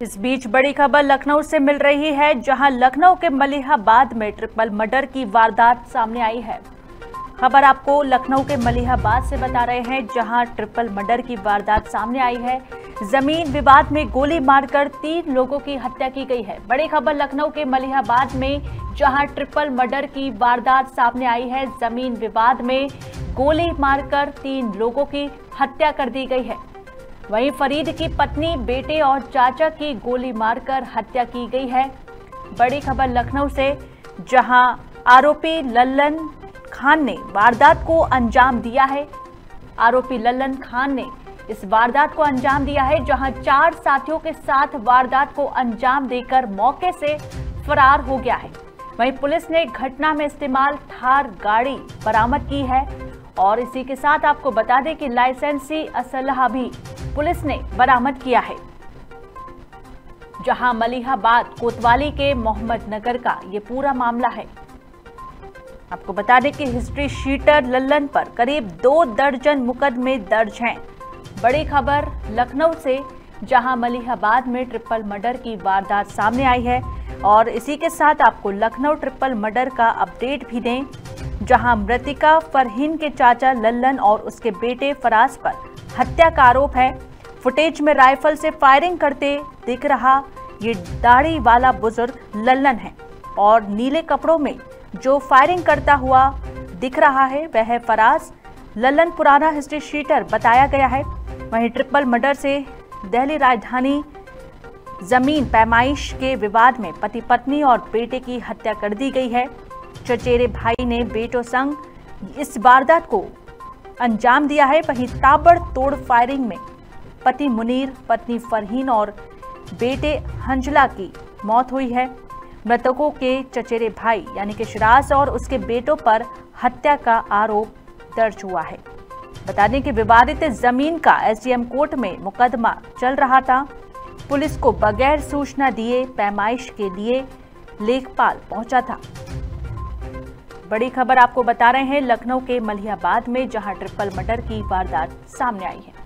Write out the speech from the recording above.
इस बीच बड़ी खबर लखनऊ से मिल रही है, जहाँ लखनऊ के मलिहाबाद में ट्रिपल मर्डर की वारदात सामने आई है। खबर आपको लखनऊ के मलिहाबाद से बता रहे हैं, जहाँ ट्रिपल मर्डर की वारदात सामने आई है। ज़मीन विवाद में गोली मारकर तीन लोगों की हत्या की गई है। बड़ी खबर लखनऊ के मलिहाबाद में, जहाँ ट्रिपल मर्डर की वारदात सामने आई है। ज़मीन विवाद में गोली मारकर तीन लोगों की हत्या कर दी गई है। वहीं फरीद की पत्नी, बेटे और चाचा की गोली मारकर हत्या की गई है। बड़ी खबर लखनऊ से, जहाँ आरोपी लल्लन खान ने वारदात को अंजाम दिया है। आरोपी लल्लन खान ने इस वारदात को अंजाम दिया है, जहाँ चार साथियों के साथ वारदात को अंजाम देकर मौके से फरार हो गया है। वहीं पुलिस ने घटना में इस्तेमाल थार गाड़ी बरामद की है। और इसी के साथ आपको बता दें कि लाइसेंसी असलहा भी पुलिस ने बरामद किया है। जहाँ मलिहाबाद कोतवाली के मोहम्मद नगर का ये पूरा मामला है। आपको बता दें कि हिस्ट्री शीटर लल्लन पर करीब दो दर्जन मुकदमे दर्ज हैं। बड़ी खबर लखनऊ से, जहाँ मलिहाबाद में ट्रिपल मर्डर की वारदात सामने आई है। और इसी के साथ आपको लखनऊ ट्रिपल मर्डर का अपडेट भी दें। जहाँ मृतिका, फरहीन के चाचा लल्लन और उसके बेटे फराज पर हत्या का आरोप है। फुटेज में राइफल से फायरिंग करते दिख रहा ये दाढ़ी वाला बुज़ुर्ग लल्लन है और नीले कपड़ों में जो फायरिंग करता हुआ दिख रहा है, वह है फराज लल्लन पुराना हिस्ट्री शीटर बताया गया है। वहीं ट्रिपल मर्डर से दिल्ली राजधानी ज़मीन पैमाइश के विवाद में पति पत्नी और बेटे की हत्या कर दी गई है। चचेरे भाई ने बेटों संग इस वारदात को अंजाम दिया है। वहीं ताबड़तोड़ फायरिंग में पति मुनीर, पत्नी फरहीन और बेटे हंजला की मौत हुई है। मृतकों के चचेरे भाई यानी कि शिराज और उसके बेटों पर हत्या का आरोप दर्ज हुआ है। बता दें कि विवादित ज़मीन का एसडीएम कोर्ट में मुकदमा चल रहा था। पुलिस को बगैर सूचना दिए पैमाइश के लिए लेखपाल पहुँचा था। बड़ी खबर आपको बता रहे हैं, लखनऊ के मलियाबाद में, जहाँ ट्रिपल मर्डर की वारदात सामने आई है।